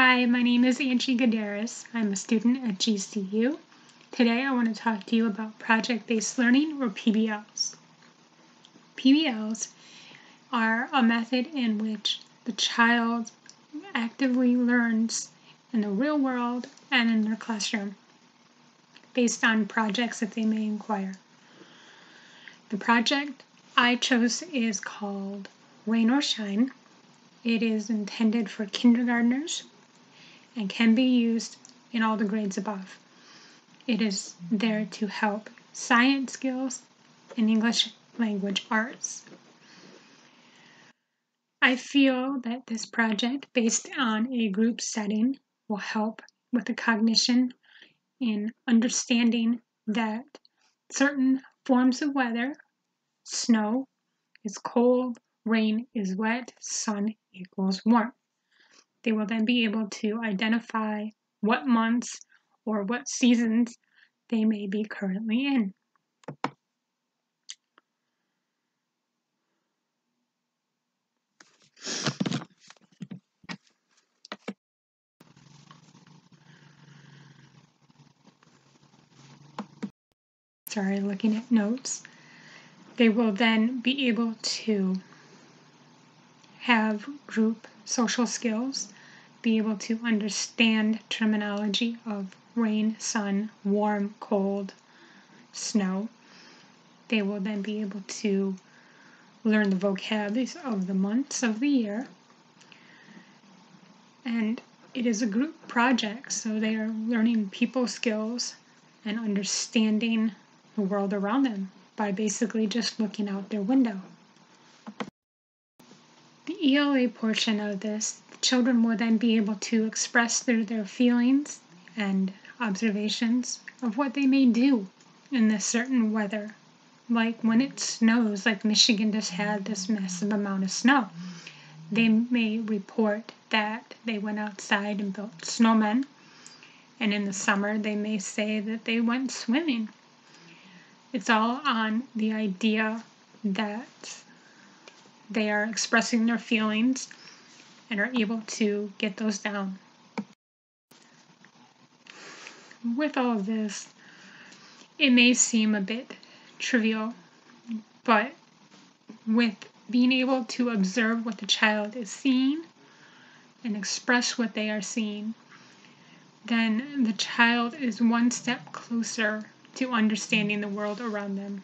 Hi, my name is Angie Goddeeris. I'm a student at GCU. Today I want to talk to you about project-based learning or PBLs. PBLs are a method in which the child actively learns in the real world and in their classroom based on projects that they may inquire. The project I chose is called Rain or Shine. It is intended for kindergartners and can be used in all the grades above. It is there to help science skills and English language arts. I feel that this project, based on a group setting, will help with the cognition in understanding that certain forms of weather, snow is cold, rain is wet, sun equals warm. They will then be able to identify what months or what seasons they may be currently in. Sorry, looking at notes. They will then be able to have group social skills, be able to understand terminology of rain, sun, warm, cold, snow. They will then be able to learn the vocabularies of the months of the year. And it is a group project, so they are learning people skills and understanding the world around them by basically just looking out their window. The ELA portion of this, the children will then be able to express through their feelings and observations of what they may do in this certain weather. Like when it snows, like Michigan just had this massive amount of snow. They may report that they went outside and built snowmen, and in the summer they may say that they went swimming. It's all on the idea that they are expressing their feelings and are able to get those down. With all of this, it may seem a bit trivial, but with being able to observe what the child is seeing and express what they are seeing, then the child is one step closer to understanding the world around them.